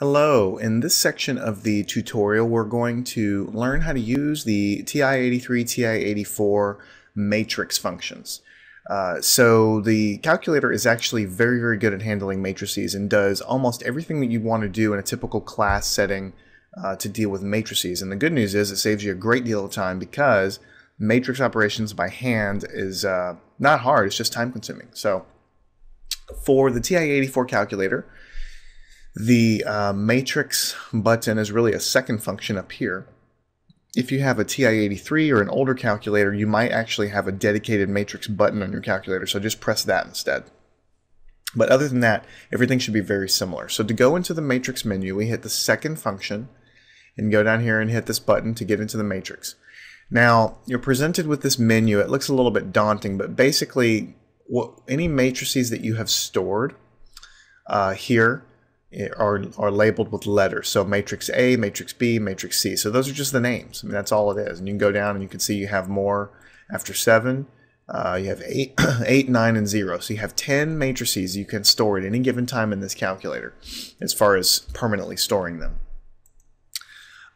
Hello, in this section of the tutorial we're going to learn how to use the TI-83, TI-84 matrix functions. Uh, so the calculator is actually very very good at handling matrices and does almost everything that you want to do in a typical class setting uh, to deal with matrices. And the good news is it saves you a great deal of time because matrix operations by hand is uh, not hard, it's just time consuming. So for the TI-84 calculator, the uh, matrix button is really a second function up here. If you have a TI-83 or an older calculator, you might actually have a dedicated matrix button on your calculator, so just press that instead. But other than that, everything should be very similar. So to go into the matrix menu, we hit the second function and go down here and hit this button to get into the matrix. Now, you're presented with this menu. It looks a little bit daunting, but basically, what, any matrices that you have stored uh, here, are, are labeled with letters. So matrix A, matrix B, matrix C. So those are just the names. I mean, that's all it is. And you can go down and you can see you have more after 7. Uh, you have eight, 8, 9, and 0. So you have 10 matrices you can store at any given time in this calculator as far as permanently storing them.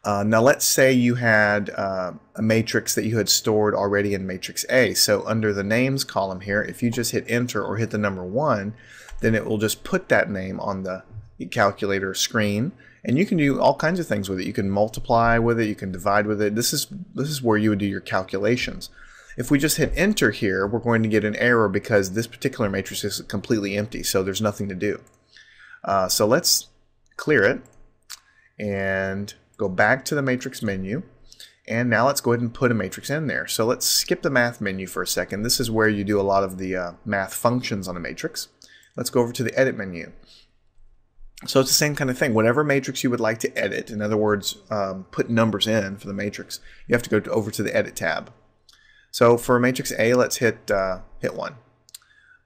Uh, now let's say you had uh, a matrix that you had stored already in matrix A. So under the names column here, if you just hit enter or hit the number 1, then it will just put that name on the calculator screen and you can do all kinds of things with it. You can multiply with it, you can divide with it. This is this is where you would do your calculations. If we just hit enter here, we're going to get an error because this particular matrix is completely empty, so there's nothing to do. Uh, so let's clear it and go back to the matrix menu. And now let's go ahead and put a matrix in there. So let's skip the math menu for a second. This is where you do a lot of the uh, math functions on a matrix. Let's go over to the edit menu. So it's the same kind of thing. Whatever matrix you would like to edit, in other words, um, put numbers in for the matrix, you have to go to, over to the Edit tab. So for matrix A, let's hit uh, hit one.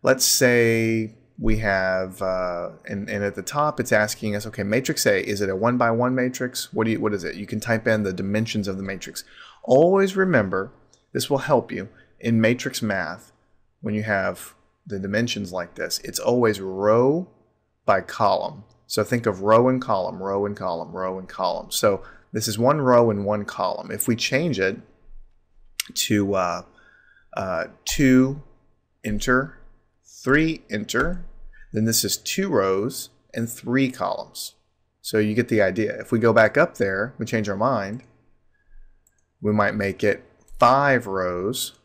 Let's say we have, uh, and, and at the top it's asking us, okay, matrix A, is it a one by one matrix? What do you, what is it? You can type in the dimensions of the matrix. Always remember, this will help you in matrix math when you have the dimensions like this. It's always row by column. So think of row and column, row and column, row and column. So this is one row and one column. If we change it to uh, uh, 2 enter, 3 enter, then this is two rows and three columns. So you get the idea. If we go back up there, we change our mind, we might make it five rows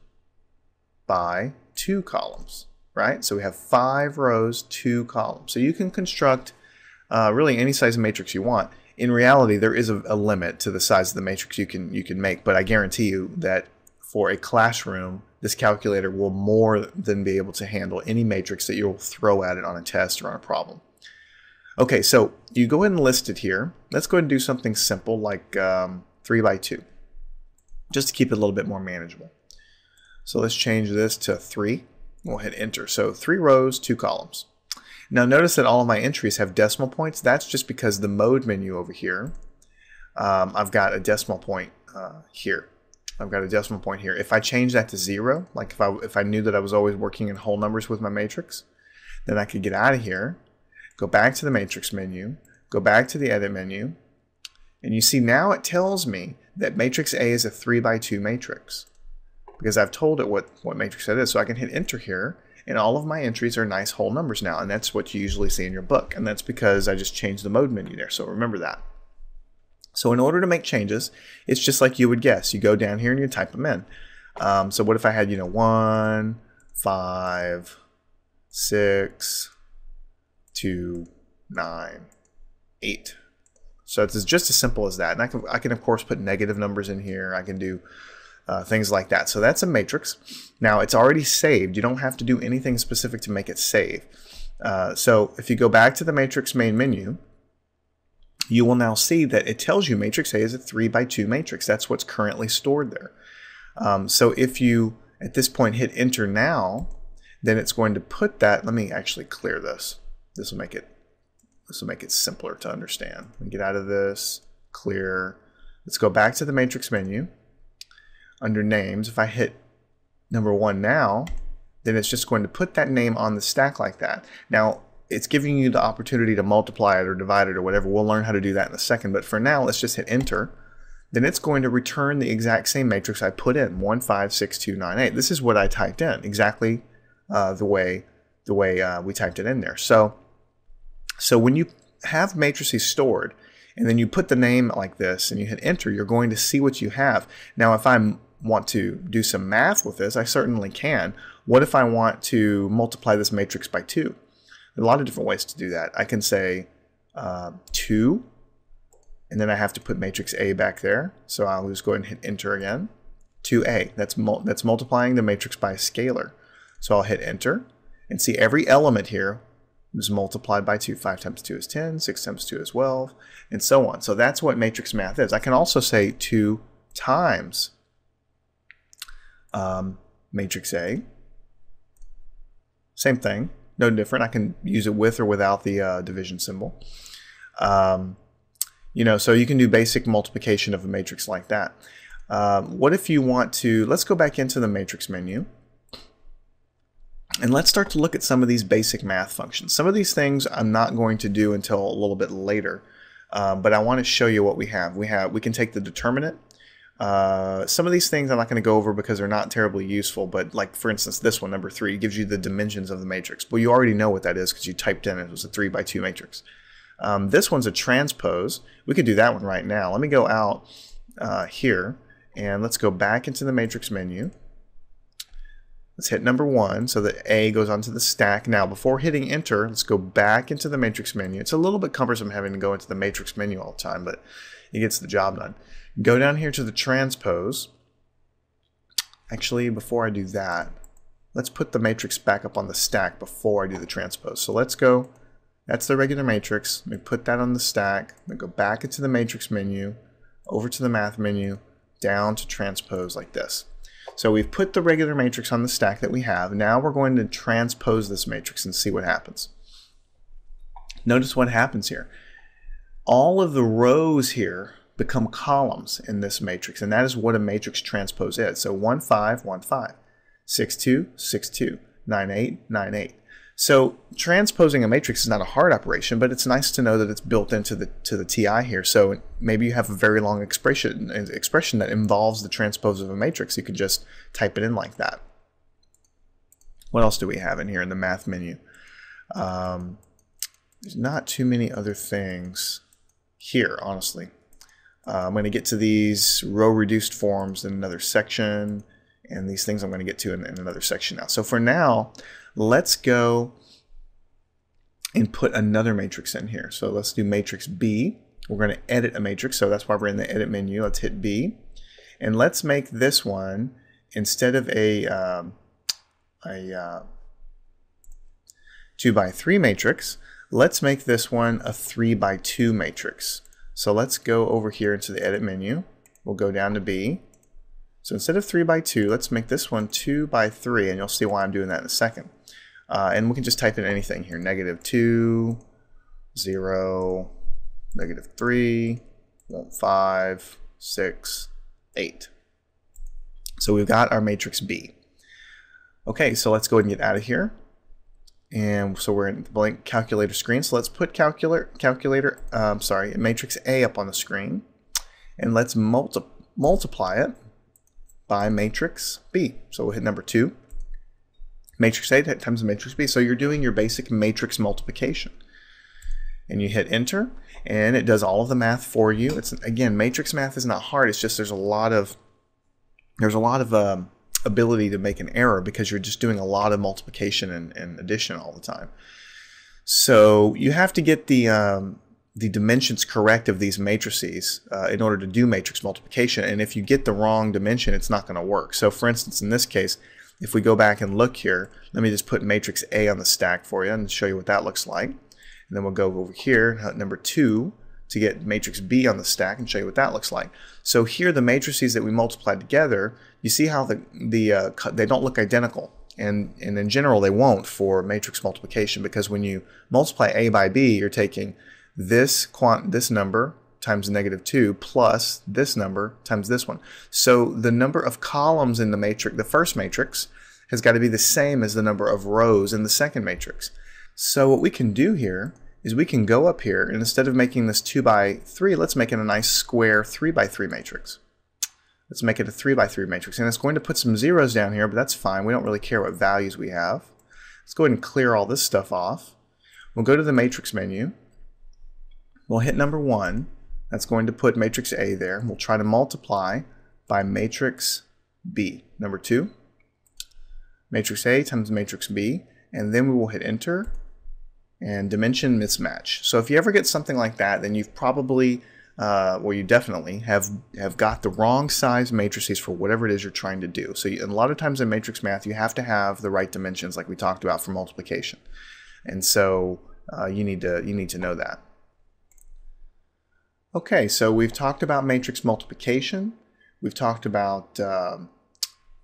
by two columns, right? So we have five rows, two columns. So you can construct uh, really any size of matrix you want. In reality, there is a, a, limit to the size of the matrix you can you can make, but I guarantee you that for a classroom, this calculator will more than be able to handle any matrix that you'll throw at it on a test or on a problem. Okay, so you go ahead and list it here. Let's go ahead and do something simple like um, 3 by 2, just to keep it a little bit more manageable. So let's change this to 3. We'll hit enter. So three rows, two columns. Now notice that all of my entries have decimal points. That's just because the mode menu over here, um, I've got a decimal point uh, here. I've got a decimal point here. If I change that to zero, like if I, if I knew that I was always working in whole numbers with my matrix, then I could get out of here, go back to the matrix menu, go back to the edit menu, and you see now it tells me that matrix A is a 3 by 2 matrix because I've told it what, what matrix that is. So I can hit enter here and all of my entries are nice whole numbers now, and that's what you usually see in your book, and that's because I just changed the mode menu there, so remember that. So in order to make changes, it's just like you would guess. You go down here and you type them in. Um, so what if I had, you know, 1, 5, 6, 2, 9, 8. So it's just as simple as that. And I can, I can of course put negative numbers in here. I can do uh, things like that. So that's a matrix. Now it's already saved. You don't have to do anything specific to make it save. Uh, so if you go back to the matrix main menu, you will now see that it tells you matrix A is a 3 by 2 matrix. That's what's currently stored there. Um, so if you, at this point, hit enter now, then it's going to put that, let me actually clear this. This will make it, this will make it simpler to understand. Let me get out of this, clear. Let's go back to the matrix menu under names, if I hit number one now, then it's just going to put that name on the stack like that. Now, it's giving you the opportunity to multiply it or divide it or whatever. We'll learn how to do that in a second. But for now, let's just hit enter. Then it's going to return the exact same matrix I put in, 156298. This is what I typed in, exactly uh, the way the way uh, we typed it in there. So, so when you have matrices stored, and then you put the name like this and you hit enter, you're going to see what you have. Now, if I want to do some math with this, I certainly can. What if I want to multiply this matrix by 2? a lot of different ways to do that. I can say uh, 2, and then I have to put matrix A back there. So I'll just go ahead and hit enter again. 2A, that's, mul that's multiplying the matrix by a scalar. So I'll hit enter and see every element here is multiplied by 2. 5 times 2 is 10, 6 times 2 is 12, and so on. So that's what matrix math is. I can also say 2 times um, matrix A. Same thing, no different. I can use it with or without the uh, division symbol. Um, you know, so you can do basic multiplication of a matrix like that. Um, what if you want to, let's go back into the matrix menu. And let's start to look at some of these basic math functions. Some of these things I'm not going to do until a little bit later, um, but I want to show you what we have. We have we can take the determinant. Uh, some of these things I'm not going to go over because they're not terribly useful, but like for instance, this one, number three, gives you the dimensions of the matrix. Well, you already know what that is because you typed in it was a three by two matrix. Um, this one's a transpose. We could do that one right now. Let me go out uh, here and let's go back into the matrix menu. Let's hit number one so that A goes onto the stack. Now, before hitting enter, let's go back into the matrix menu. It's a little bit cumbersome having to go into the matrix menu all the time, but it gets the job done. Go down here to the transpose. Actually, before I do that, let's put the matrix back up on the stack before I do the transpose. So let's go, that's the regular matrix. Me put that on the stack. Me go back into the matrix menu, over to the math menu, down to transpose like this. So we've put the regular matrix on the stack that we have. Now we're going to transpose this matrix and see what happens. Notice what happens here. All of the rows here become columns in this matrix, and that is what a matrix transpose is. So 1, 5, 1, 5, 6, 2, 6, 2, 9, 8, 9, 8. So transposing a matrix is not a hard operation, but it's nice to know that it's built into the to the TI here. So maybe you have a very long expression expression that involves the transpose of a matrix. You could just type it in like that. What else do we have in here in the math menu? Um, there's not too many other things here, honestly. Uh, I'm going to get to these row reduced forms in another section, and these things I'm going to get to in, in another section now. So for now, let's go and put another matrix in here. So let's do matrix B. We're going to edit a matrix, so that's why we're in the edit menu. Let's hit B. And let's make this one, instead of a, um, a uh, 2 by 3 matrix, let's make this one a 3 by 2 matrix. So let's go over here into the edit menu. We'll go down to B. So instead of 3 by 2, let's make this one 2 by 3, and you'll see why I'm doing that in a second. Uh, and we can just type in anything here. Negative 2, 0, negative 3, 5, 6, 8. So we've got our matrix B. Okay, so let's go ahead and get out of here. And so we're in the blank calculator screen. So let's put calculator, calculator, um, sorry, matrix A up on the screen. And let's multi multiply it by matrix B. So we'll hit number two matrix A times matrix B. So you're doing your basic matrix multiplication. And you hit enter, and it does all of the math for you. It's again, matrix math is not hard. It's just there's a lot of there's a lot of um, ability to make an error because you're just doing a lot of multiplication and, and addition all the time. So you have to get the um, the dimensions correct of these matrices uh, in order to do matrix multiplication. And if you get the wrong dimension, it's not going to work. So for instance, in this case, if we go back and look here, let me just put matrix A on the stack for you and show you what that looks like. And then we'll go over here, number two, to get matrix B on the stack and show you what that looks like. So here, the matrices that we multiplied together, you see how the, the uh, they don't look identical. And, and in general, they won't for matrix multiplication because when you multiply A by B, you're taking this quant this number times negative 2 plus this number times this one. So the number of columns in the matrix, the first matrix, has got to be the same as the number of rows in the second matrix. So what we can do here is we can go up here and instead of making this 2 by 3, let's make it a nice square 3 by 3 matrix. Let's make it a 3 by 3 matrix. And it's going to put some zeros down here, but that's fine. We don't really care what values we have. Let's go ahead and clear all this stuff off. We'll go to the matrix menu. We'll hit number 1. That's going to put matrix A there. We'll try to multiply by matrix B. Number 2. Matrix A times matrix B. And then we will hit enter and dimension mismatch. So if you ever get something like that, then you've probably, uh, or you definitely have have got the wrong size matrices for whatever it is you're trying to do. So you, a lot of times in matrix math, you have to have the right dimensions, like we talked about for multiplication, and so uh, you need to you need to know that. Okay, so we've talked about matrix multiplication. We've talked about uh,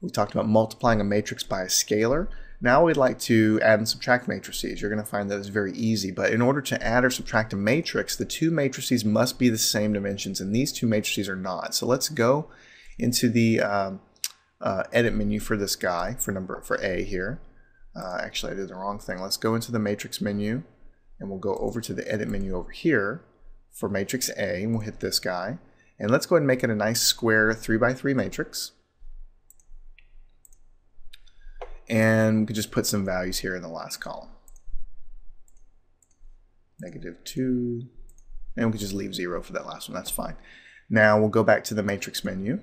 we talked about multiplying a matrix by a scalar. Now we'd like to add and subtract matrices. You're going to find that it's very easy, but in order to add or subtract a matrix, the two matrices must be the same dimensions, and these two matrices are not. So let's go into the um, uh, edit menu for this guy, for number for A here. Uh, actually, I did the wrong thing. Let's go into the matrix menu, and we'll go over to the edit menu over here for matrix A, and we'll hit this guy. And let's go ahead and make it a nice square 3 by 3 matrix. And we could just put some values here in the last column. Negative 2. And we could just leave 0 for that last one. That's fine. Now we'll go back to the matrix menu.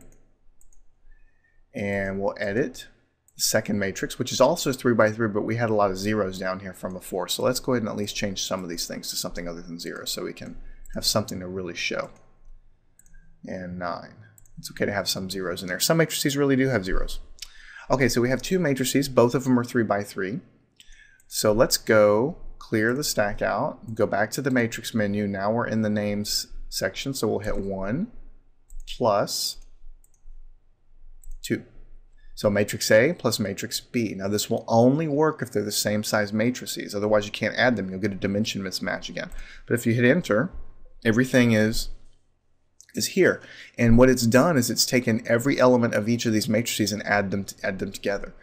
And we'll edit the second matrix, which is also 3 by 3, but we had a lot of zeros down here from before. So let's go ahead and at least change some of these things to something other than 0 so we can have something to really show. And 9. It's okay to have some zeros in there. Some matrices really do have zeros. Okay, so we have two matrices. Both of them are 3 by 3. So let's go clear the stack out, go back to the matrix menu. Now we're in the names section, so we'll hit 1 plus 2. So matrix A plus matrix B. Now this will only work if they're the same size matrices. Otherwise you can't add them. You'll get a dimension mismatch again. But if you hit enter, everything is is here. And what it's done is it's taken every element of each of these matrices and add them, add them together.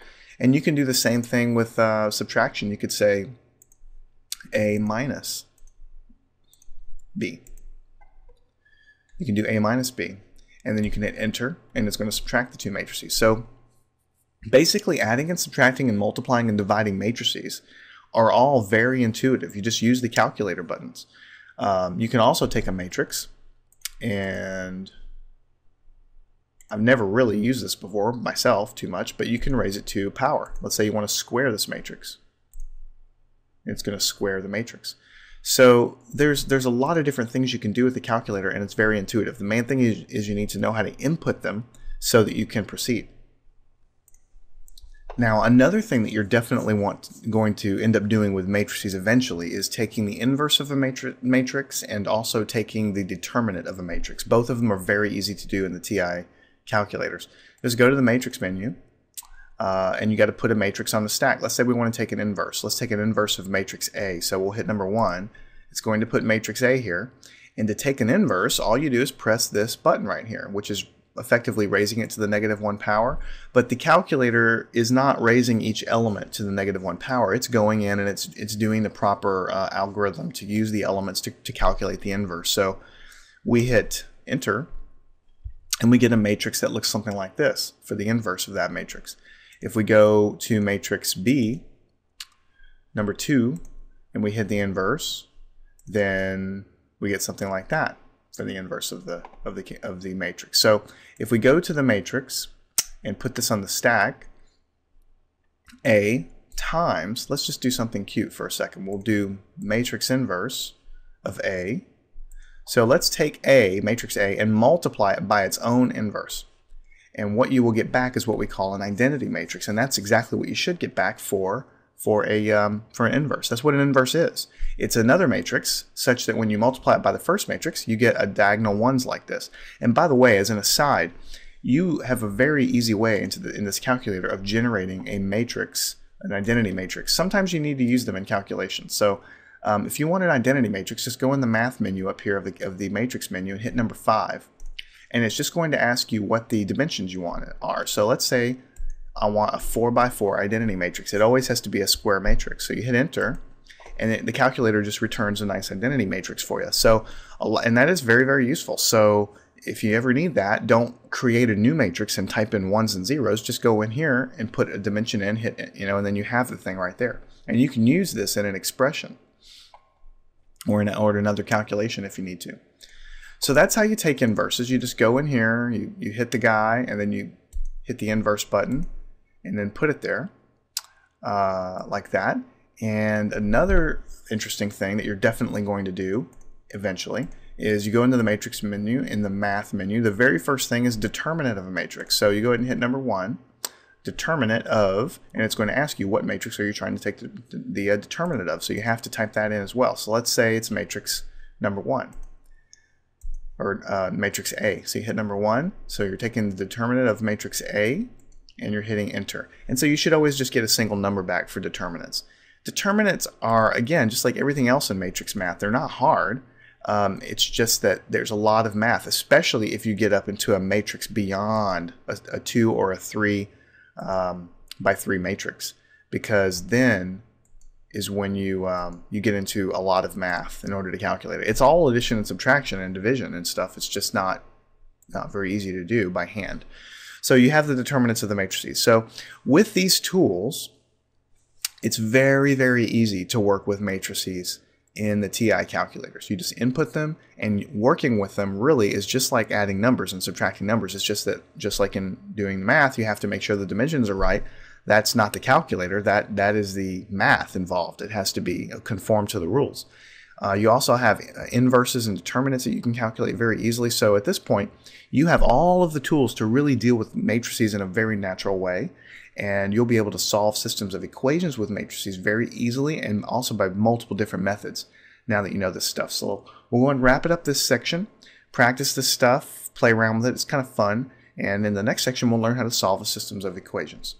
And you can do the same thing with uh, subtraction. You could say A minus B. You can do A minus B. And then you can hit enter, and it's going to subtract the two matrices. So basically adding and subtracting and multiplying and dividing matrices are all very intuitive. You just use the calculator buttons. Um, you can also take a matrix and I've never really used this before myself too much, but you can raise it to power. Let's say you want to square this matrix. It's going to square the matrix. So there's there's a lot of different things you can do with the calculator, and it's very intuitive. The main thing is, is you need to know how to input them so that you can proceed. Now, another thing that you're definitely want, going to end up doing with matrices eventually is taking the inverse of a matri matrix and also taking the determinant of a matrix. Both of them are very easy to do in the TI calculators. Just go to the matrix menu, uh, and you got to put a matrix on the stack. Let's say we want to take an inverse. Let's take an inverse of matrix A. So we'll hit number one. It's going to put matrix A here. And to take an inverse, all you do is press this button right here, which is effectively raising it to the negative one power, but the calculator is not raising each element to the negative one power. It's going in and it's it's doing the proper uh, algorithm to use the elements to, to calculate the inverse. So we hit enter and we get a matrix that looks something like this for the inverse of that matrix. If we go to matrix B, number two, and we hit the inverse, then we get something like that for the inverse of the of the of the matrix. So if we go to the matrix and put this on the stack, A times, let's just do something cute for a second. We'll do matrix inverse of A. So let's take A, matrix A, and multiply it by its own inverse. And what you will get back is what we call an identity matrix. And that's exactly what you should get back for for a um, for an inverse. That's what an inverse is. It's another matrix such that when you multiply it by the first matrix, you get a diagonal ones like this. And by the way, as an aside, you have a very easy way into the, in this calculator of generating a matrix, an identity matrix. Sometimes you need to use them in calculations. So um, if you want an identity matrix, just go in the math menu up here of the, of the matrix menu and hit number five. And it's just going to ask you what the dimensions you want it are. So let's say I want a 4 by 4 identity matrix. It always has to be a square matrix. So you hit enter, and it, the calculator just returns a nice identity matrix for you. So, and that is very, very useful. So if you ever need that, don't create a new matrix and type in ones and zeros. Just go in here and put a dimension in, hit it, you know, and then you have the thing right there. And you can use this in an expression or in or another calculation if you need to. So that's how you take inverses. You just go in here, you, you hit the guy, and then you hit the inverse button, and then put it there uh, like that. And another interesting thing that you're definitely going to do eventually is you go into the matrix menu in the math menu. The very first thing is determinant of a matrix. So you go ahead and hit number one, determinant of, and it's going to ask you what matrix are you trying to take the, the uh, determinant of. So you have to type that in as well. So let's say it's matrix number one or uh, matrix A. So you hit number one. So you're taking the determinant of matrix A and you're hitting enter. And so you should always just get a single number back for determinants. Determinants are, again, just like everything else in matrix math, they're not hard. Um, it's just that there's a lot of math, especially if you get up into a matrix beyond a, a two or a three um, by three matrix, because then is when you um, you get into a lot of math in order to calculate it. It's all addition and subtraction and division and stuff. It's just not not very easy to do by hand. So you have the determinants of the matrices. So with these tools, it's very very easy to work with matrices in the TI calculators. You just input them and working with them really is just like adding numbers and subtracting numbers. It's just that just like in doing math, you have to make sure the dimensions are right. That's not the calculator. That that is the math involved. It has to be conform to the rules. Uh, you also have uh, inverses and determinants that you can calculate very easily. So at this point, you have all of the tools to really deal with matrices in a very natural way and you'll be able to solve systems of equations with matrices very easily and also by multiple different methods now that you know this stuff. So we'll go and wrap it up this section, practice this stuff, play around with it. It's kind of fun. And in the next section, we'll learn how to solve the systems of equations.